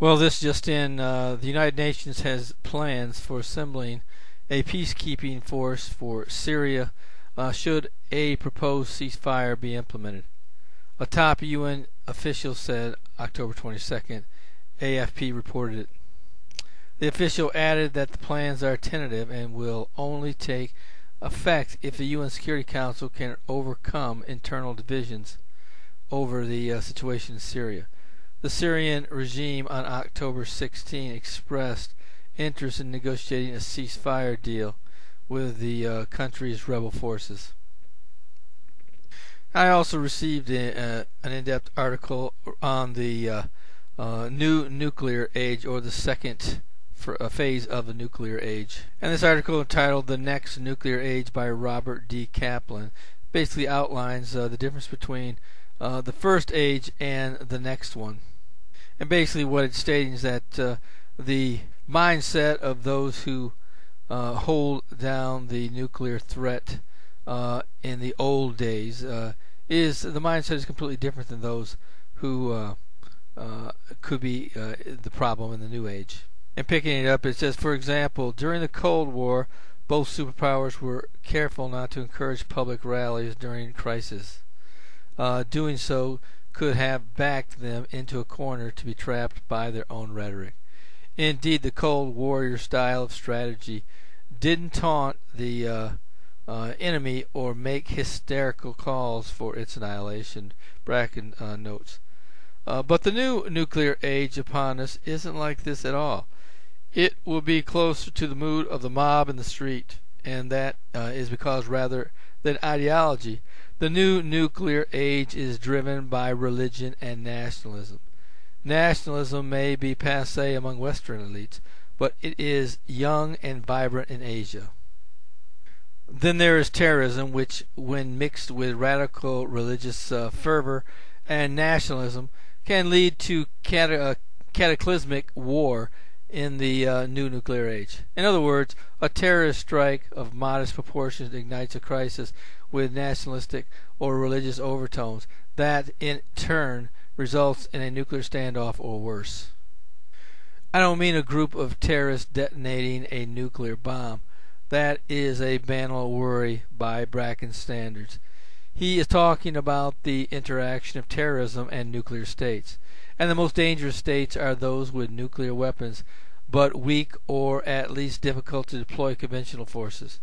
Well, this just in, uh, the United Nations has plans for assembling a peacekeeping force for Syria uh, should a proposed ceasefire be implemented. A top UN official said October 22nd. AFP reported it. The official added that the plans are tentative and will only take effect if the UN Security Council can overcome internal divisions over the uh, situation in Syria. The Syrian regime on October 16 expressed interest in negotiating a ceasefire deal with the uh, country's rebel forces. I also received a, uh, an in-depth article on the uh, uh, new nuclear age or the second phase of the nuclear age. And this article entitled The Next Nuclear Age by Robert D. Kaplan basically outlines uh, the difference between uh, the first age and the next one. And basically what it's stating is that uh, the mindset of those who uh, hold down the nuclear threat uh, in the old days uh, is the mindset is completely different than those who uh, uh, could be the problem in the new age. And picking it up, it says, for example, during the Cold War, both superpowers were careful not to encourage public rallies during crisis. doing so could have backed them into a corner to be trapped by their own rhetoric. Indeed, the Cold Warrior style of strategy didn't taunt the uh, uh, enemy or make hysterical calls for its annihilation, Bracken uh, notes. Uh, but the new nuclear age upon us isn't like this at all. It will be closer to the mood of the mob in the street, and that uh, is because rather than ideology, the new nuclear age is driven by religion and nationalism. Nationalism may be passe among Western elites, but it is young and vibrant in Asia. Then there is terrorism, which, when mixed with radical religious uh, fervor and nationalism, can lead to uh, cataclysmic war in the uh, new nuclear age. In other words, a terrorist strike of modest proportions ignites a crisis with nationalistic or religious overtones that, in turn, results in a nuclear standoff or worse. I don't mean a group of terrorists detonating a nuclear bomb. That is a banal worry by Bracken standards. He is talking about the interaction of terrorism and nuclear states. And the most dangerous states are those with nuclear weapons, but weak or at least difficult to deploy conventional forces.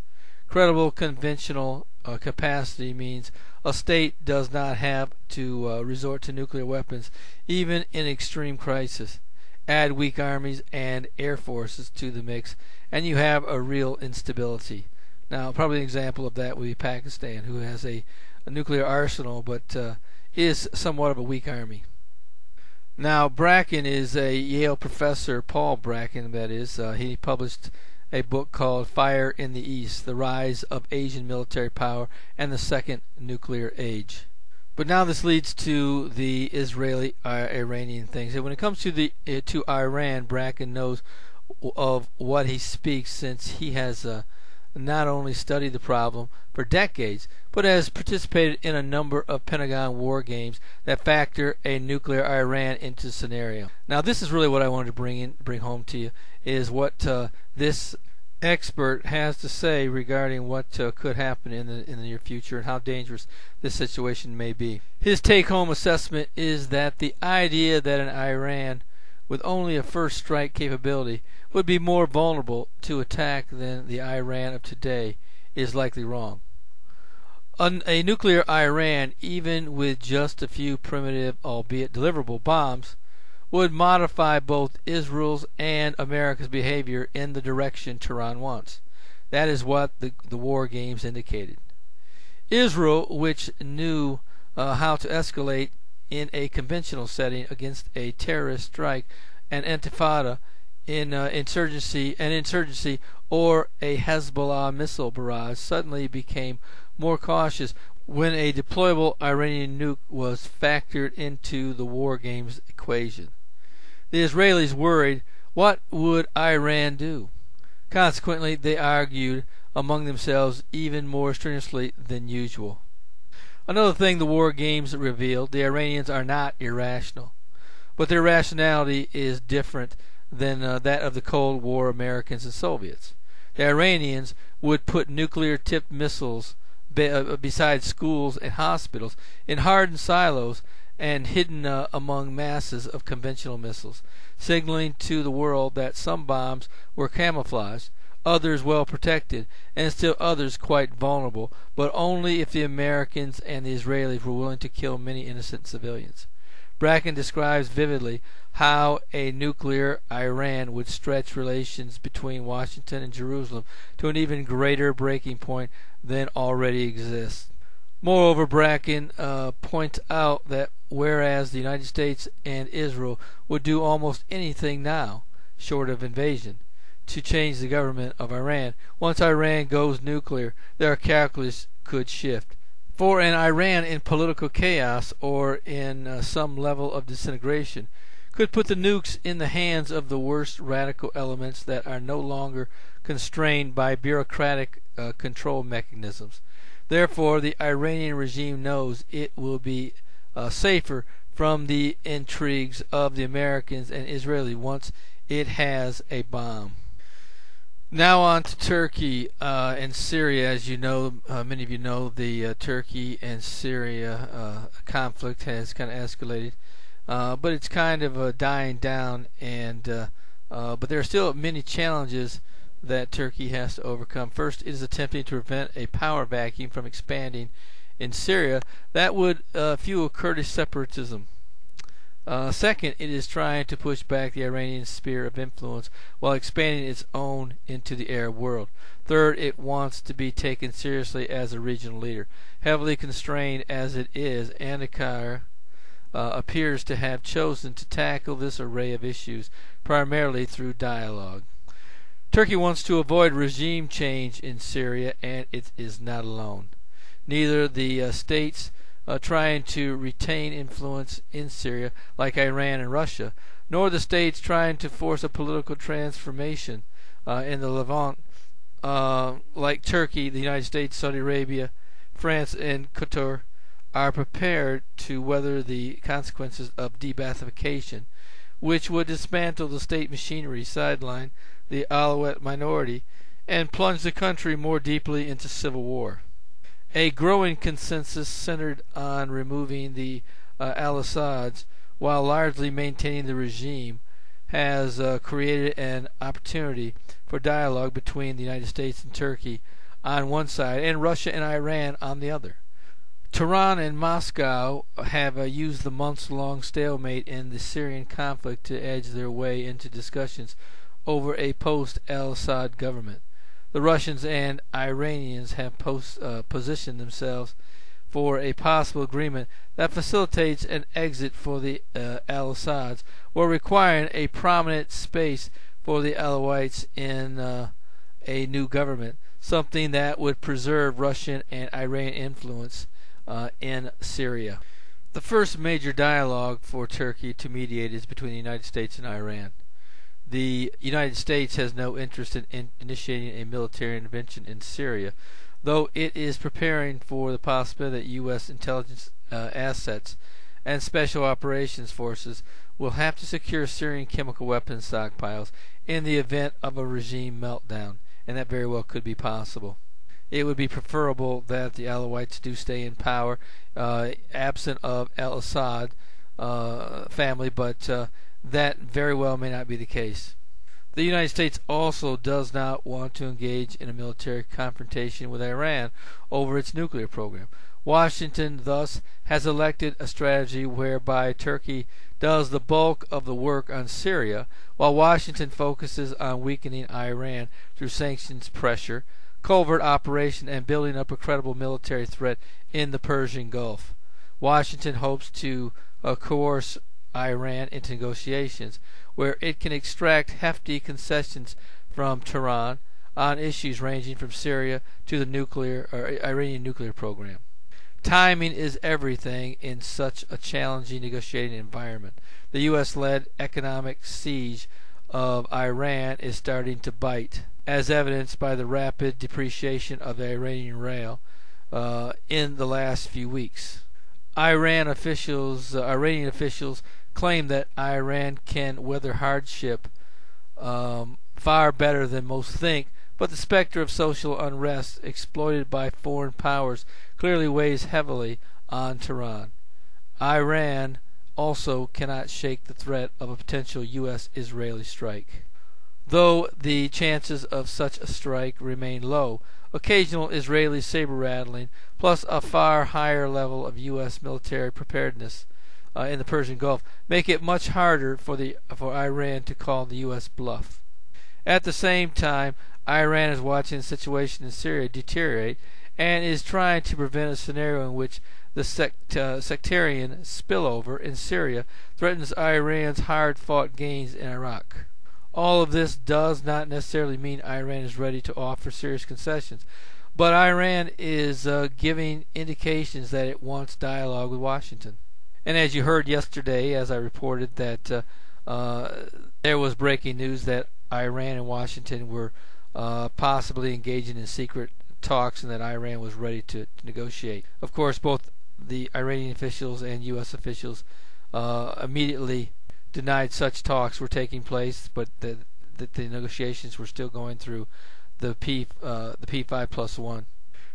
Credible conventional uh, capacity means a state does not have to uh, resort to nuclear weapons even in extreme crisis. Add weak armies and air forces to the mix, and you have a real instability. Now, probably an example of that would be Pakistan, who has a, a nuclear arsenal but uh, is somewhat of a weak army. Now, Bracken is a Yale professor, Paul Bracken, that is. Uh, he published a book called Fire in the East The Rise of Asian Military Power and the Second Nuclear Age. But now this leads to the Israeli Iranian things. And when it comes to the uh, to Iran, Bracken knows of what he speaks since he has uh, not only studied the problem for decades, but has participated in a number of Pentagon war games that factor a nuclear Iran into the scenario. Now, this is really what I wanted to bring in, bring home to you is what uh, this expert has to say regarding what uh, could happen in the in the near future and how dangerous this situation may be. His take-home assessment is that the idea that an Iran with only a first strike capability would be more vulnerable to attack than the Iran of today is likely wrong. a nuclear Iran, even with just a few primitive, albeit deliverable bombs, would modify both Israel's and America's behavior in the direction Tehran wants. That is what the, the war games indicated. Israel, which knew uh, how to escalate in a conventional setting against a terrorist strike, an intifada, in uh, insurgency, an insurgency, or a Hezbollah missile barrage, suddenly became more cautious when a deployable Iranian nuke was factored into the war games equation. The Israelis worried what would Iran do? Consequently, they argued among themselves even more strenuously than usual. Another thing the war games revealed the Iranians are not irrational. but their rationality is different than uh, that of the Cold War Americans and Soviets. The Iranians would put nuclear tipped missiles be, uh, beside schools and hospitals in hardened silos and hidden uh, among masses of conventional missiles, signaling to the world that some bombs were camouflaged, others well protected, and still others quite vulnerable, but only if the Americans and the Israelis were willing to kill many innocent civilians. Bracken describes vividly how a nuclear Iran would stretch relations between Washington and Jerusalem to an even greater breaking point than already exists. Moreover, Bracken uh, points out that whereas the United States and Israel would do almost anything now, short of invasion, to change the government of Iran, once Iran goes nuclear, their calculus could shift. For an Iran in political chaos or in uh, some level of disintegration could put the nukes in the hands of the worst radical elements that are no longer constrained by bureaucratic uh, control mechanisms. Therefore, the Iranian regime knows it will be uh, safer from the intrigues of the Americans and Israelis once it has a bomb. Now on to Turkey uh, and Syria. As you know, uh, many of you know, the uh, Turkey and Syria uh, conflict has kind of escalated. Uh, but it's kind of uh, dying down, and but there are still many challenges that Turkey has to overcome. First, it is attempting to prevent a power vacuum from expanding in Syria that would fuel Kurdish separatism. Uh, second, it is trying to push back the Iranian sphere of influence while expanding its own into the Arab world. Third, it wants to be taken seriously as a regional leader. Heavily constrained as it is, Ankara uh, appears to have chosen to tackle this array of issues primarily through dialogue. Turkey wants to avoid regime change in Syria, and it is not alone. Neither the uh, states uh, trying to retain influence in Syria, like Iran and Russia, nor the states trying to force a political transformation uh, in the Levant, uh, like Turkey, the United States, Saudi Arabia, France, and Qatar, are prepared to weather the consequences of de-Baathification, which would dismantle the state machinery, sideline the Alawite minority, and plunge the country more deeply into civil war. A growing consensus centered on removing the uh, Al-Assads while largely maintaining the regime has uh, created an opportunity for dialogue between the United States and Turkey on one side and Russia and Iran on the other. Tehran and Moscow have uh, used the months long stalemate in the Syrian conflict to edge their way into discussions over a post al Assad government. The Russians and Iranians have post, uh, positioned themselves for a possible agreement that facilitates an exit for the uh, al Assads while requiring a prominent space for the Alawites in uh, a new government, something that would preserve Russian and Iranian influence uh, in Syria. The first major dialogue for Turkey to mediate is between the United States and Iran. The United States has no interest in, in initiating a military intervention in Syria, though it is preparing for the possibility that U.S. intelligence uh, assets and special operations forces will have to secure Syrian chemical weapons stockpiles in the event of a regime meltdown, and that very well could be possible it would be preferable that the Alawites do stay in power, uh, absent of Al Assad uh, family, but uh, that very well may not be the case. The United States also does not want to engage in a military confrontation with Iran over its nuclear program. Washington thus has elected a strategy whereby Turkey does the bulk of the work on Syria, while Washington focuses on weakening Iran through sanctions pressure covert operation and building up a credible military threat in the Persian Gulf. Washington hopes to uh, coerce Iran into negotiations where it can extract hefty concessions from Tehran on issues ranging from Syria to the nuclear or Iranian nuclear program. Timing is everything in such a challenging negotiating environment. The U.S. led economic siege of Iran is starting to bite as evidenced by the rapid depreciation of the Iranian rial uh, in the last few weeks. Iran officials, uh, Iranian officials, claim that Iran can weather hardship um, far better than most think, but the specter of social unrest exploited by foreign powers clearly weighs heavily on Tehran. Iran also cannot shake the threat of a potential U.S. Israeli strike. Though the chances of such a strike remain low, occasional Israeli saber rattling, plus a far higher level of U.S. military preparedness uh, in the Persian Gulf, make it much harder for the for Iran to call the U.S. bluff. At the same time, Iran is watching the situation in Syria deteriorate and is trying to prevent a scenario in which the sect, uh, sectarian spillover in Syria threatens Iran's hard fought gains in Iraq. All of this does not necessarily mean Iran is ready to offer serious concessions, but Iran is uh, giving indications that it wants dialogue with Washington. And as you heard yesterday, as I reported, that uh, uh there was breaking news that Iran and Washington were uh, possibly engaging in secret talks and that Iran was ready to, to negotiate. Of course, both the Iranian officials and U.S. officials uh, immediately denied such talks were taking place, but that the, the, negotiations were still going through the P uh, the P5 plus one.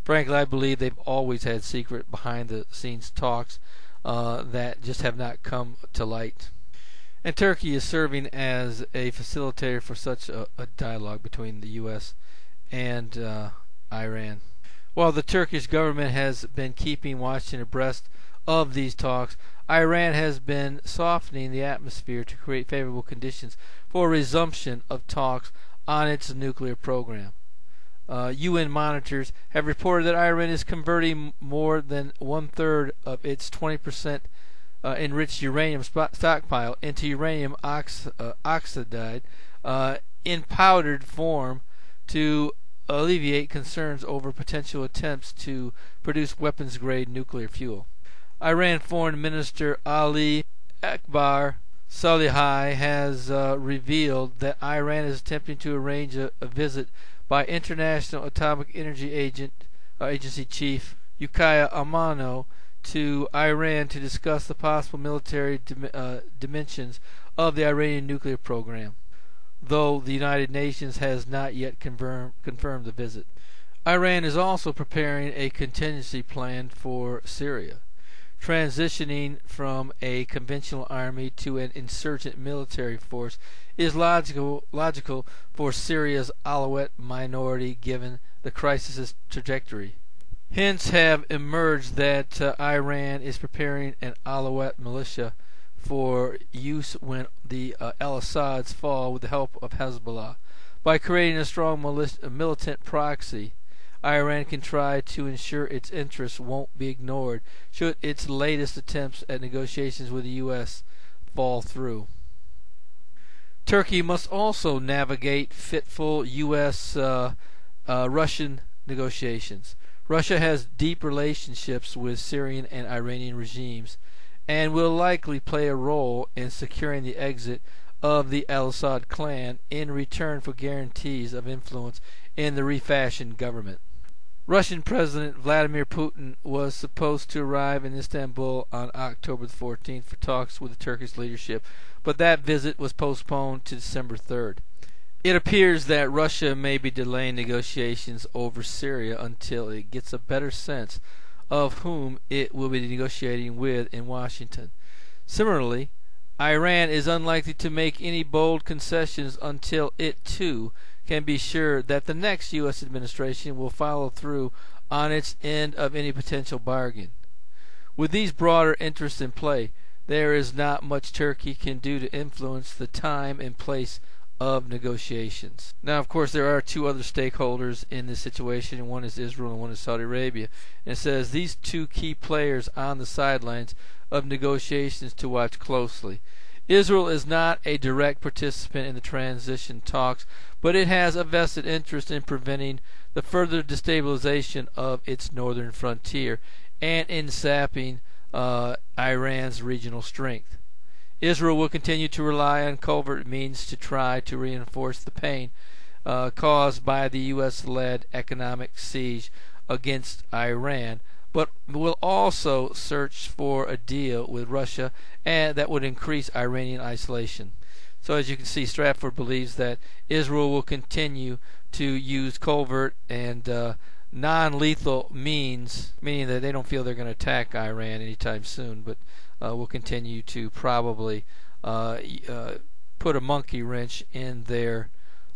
Frankly, I believe they've always had secret behind the scenes talks uh, that just have not come to light. And Turkey is serving as a facilitator for such a, a dialogue between the U.S. and uh, Iran. While the Turkish government has been keeping Washington abreast of these talks, Iran has been softening the atmosphere to create favorable conditions for a resumption of talks on its nuclear program. Uh, UN monitors have reported that Iran is converting more than one third of its 20% uh, enriched uranium stockpile into uranium ox- uh, oxide uh, in powdered form to alleviate concerns over potential attempts to produce weapons grade nuclear fuel. Iran Foreign Minister Ali Akbar Salehi has uh, revealed that Iran is attempting to arrange a, a visit by International Atomic Energy Agent, uh, Agency Chief Yukiya Amano to Iran to discuss the possible military dim- uh, dimensions of the Iranian nuclear program though the United Nations has not yet confirm, confirmed the visit. Iran is also preparing a contingency plan for Syria, transitioning from a conventional army to an insurgent military force is logical logical for Syria's Alawite minority given the crisis's trajectory. Hints have emerged that uh, Iran is preparing an Alawite militia for use when the uh, Al Assads fall with the help of Hezbollah. By creating a strong militant proxy, Iran can try to ensure its interests won't be ignored should its latest attempts at negotiations with the U.S. fall through. Turkey must also navigate fitful U.S. Uh, uh, Russian negotiations. Russia has deep relationships with Syrian and Iranian regimes and will likely play a role in securing the exit of the Al Assad clan in return for guarantees of influence in the refashioned government. Russian President Vladimir Putin was supposed to arrive in Istanbul on October 14th for talks with the Turkish leadership, but that visit was postponed to December 3rd. It appears that Russia may be delaying negotiations over Syria until it gets a better sense of whom it will be negotiating with in Washington. Similarly, Iran is unlikely to make any bold concessions until it too can be sure that the next U.S. administration will follow through on its end of any potential bargain. With these broader interests in play, there is not much Turkey can do to influence the time and place of negotiations. Now, of course, there are two other stakeholders in this situation, and one is Israel and one is Saudi Arabia. And it says these two key players on the sidelines of negotiations to watch closely. Israel is not a direct participant in the transition talks, but it has a vested interest in preventing the further destabilization of its northern frontier and in sapping uh, Iran's regional strength. Israel will continue to rely on covert means to try to reinforce the pain uh, caused by the U.S. led economic siege against Iran, but will also search for a deal with Russia and that would increase Iranian isolation. So as you can see, Stratfor believes that Israel will continue to use covert and uh, non-lethal means, meaning that they don't feel they're going to attack Iran anytime soon, but uh, will continue to probably uh, uh put a monkey wrench in their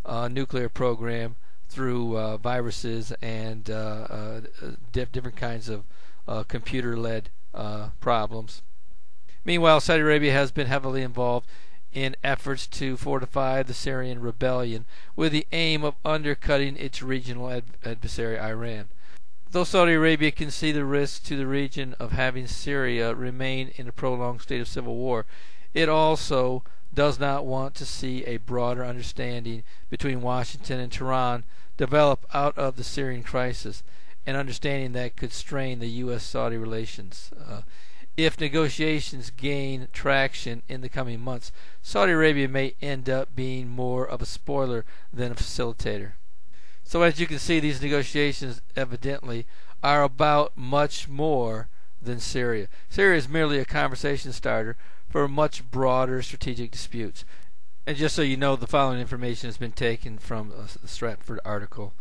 uh, nuclear program through uh, viruses and uh, uh, diff different kinds of uh, computer-led problems. Meanwhile, Saudi Arabia has been heavily involved in efforts to fortify the Syrian rebellion with the aim of undercutting its regional ad adversary Iran. Though Saudi Arabia can see the risk to the region of having Syria remain in a prolonged state of civil war, it also does not want to see a broader understanding between Washington and Tehran develop out of the Syrian crisis, an understanding that could strain the U.S. Saudi relations. Uh, if negotiations gain traction in the coming months, Saudi Arabia may end up being more of a spoiler than a facilitator. So, as you can see, these negotiations evidently are about much more than Syria. Syria is merely a conversation starter for much broader strategic disputes. And just so you know, the following information has been taken from a Stratfor article.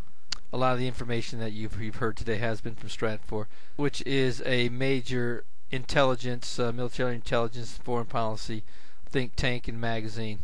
A lot of the information that you've, you've heard today has been from Stratfor, which is a major intelligence, uh, military intelligence, foreign policy think tank and magazine,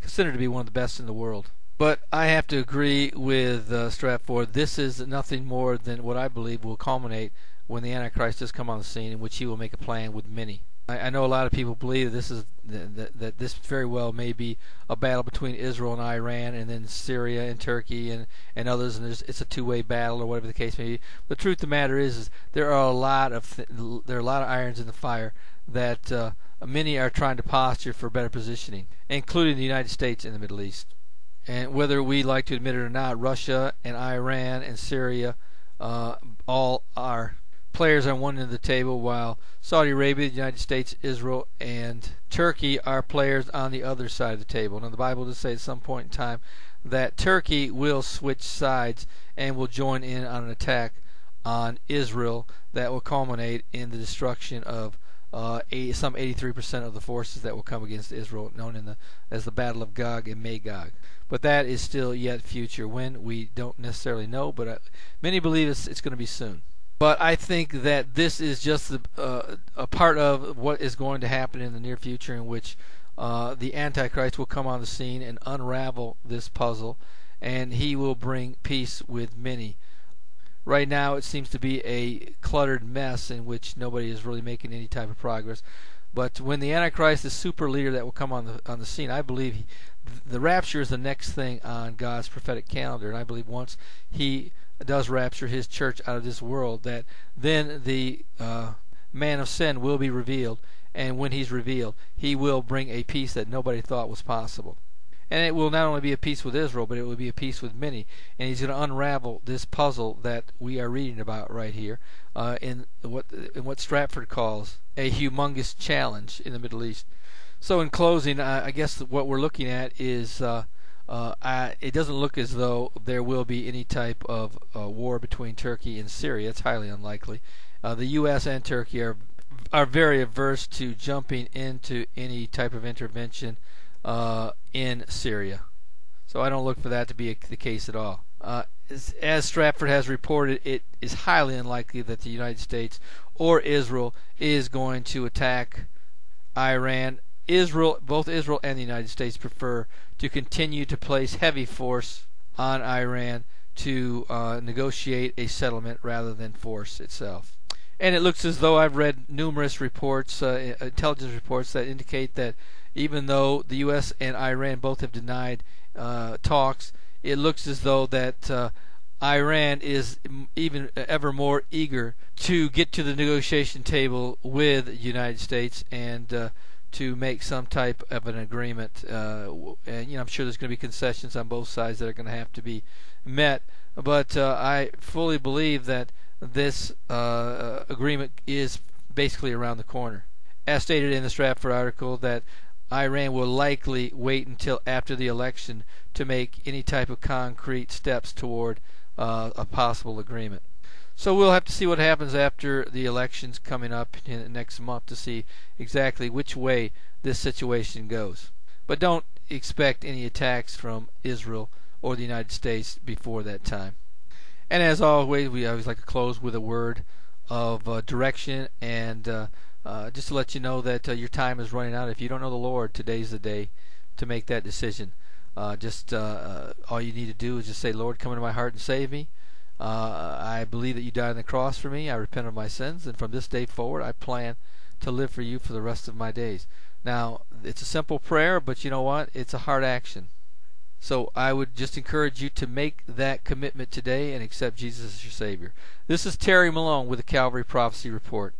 considered to be one of the best in the world. But I have to agree with uh, Stratfor. This is nothing more than what I believe will culminate when the Antichrist does come on the scene, in which he will make a plan with many. I, I know a lot of people believe this is that, that this very well may be a battle between Israel and Iran, and then Syria and Turkey and and others, and it's a two-way battle or whatever the case may be. The truth of the matter is, is there are a lot of th- there are a lot of irons in the fire that uh, many are trying to posture for better positioning, including the United States in the Middle East. And whether we like to admit it or not, Russia and Iran and Syria uh, all are players on one end of the table, while Saudi Arabia, the United States, Israel, and Turkey are players on the other side of the table. Now, the Bible does say at some point in time that Turkey will switch sides and will join in on an attack on Israel that will culminate in the destruction of uh, 80, some 83% of the forces that will come against Israel, known in the, as the Battle of Gog and Magog. But that is still yet future. When we don't necessarily know, but uh, many believe it's, it's going to be soon. But I think that this is just a, uh, a part of what is going to happen in the near future, in which uh, the Antichrist will come on the scene and unravel this puzzle, and he will bring peace with many. Right now, it seems to be a cluttered mess in which nobody is really making any type of progress. But when the Antichrist, the super leader that will come on the on the scene, I believe he, the rapture is the next thing on God's prophetic calendar, and I believe once he does rapture his church out of this world, that then the uh, man of sin will be revealed, and when he's revealed, he will bring a peace that nobody thought was possible. And it will not only be a peace with Israel, but it will be a peace with many. And he's going to unravel this puzzle that we are reading about right here uh, in what in what Stratfor calls a humongous challenge in the Middle East. So, in closing, I, I guess what we're looking at is. Uh, uh, I, it doesn't look as though there will be any type of uh, war between Turkey and Syria. It's highly unlikely. Uh, the U.S. and Turkey are are very averse to jumping into any type of intervention uh, in Syria. So I don't look for that to be a, the case at all. Uh, as, as Stratfor has reported, it is highly unlikely that the United States or Israel is going to attack Iran Israel, both Israel and the United States prefer to continue to place heavy force on Iran to uh, negotiate a settlement rather than force itself. And it looks as though I've read numerous reports, uh, intelligence reports, that indicate that even though the U.S. and Iran both have denied uh, talks, it looks as though that uh, Iran is even ever more eager to get to the negotiation table with the United States and uh, to make some type of an agreement. Uh, and you know, I'm sure there's going to be concessions on both sides that are going to have to be met. But uh, I fully believe that this uh, agreement is basically around the corner. As stated in the Stratfor article, that Iran will likely wait until after the election to make any type of concrete steps toward uh, a possible agreement. So we'll have to see what happens after the elections coming up in the next month to see exactly which way this situation goes. But don't expect any attacks from Israel or the United States before that time. And as always, we always like to close with a word of uh, direction and uh, uh, just to let you know that uh, your time is running out. If you don't know the Lord, today's the day to make that decision. Uh, just uh, all you need to do is just say, Lord, come into my heart and save me. Uh, I believe that you died on the cross for me. I repent of my sins, and from this day forward, I plan to live for you for the rest of my days. Now, it's a simple prayer, but you know what? It's a hard action. So I would just encourage you to make that commitment today and accept Jesus as your Savior. This is Terry Malone with the Calvary Prophecy Report.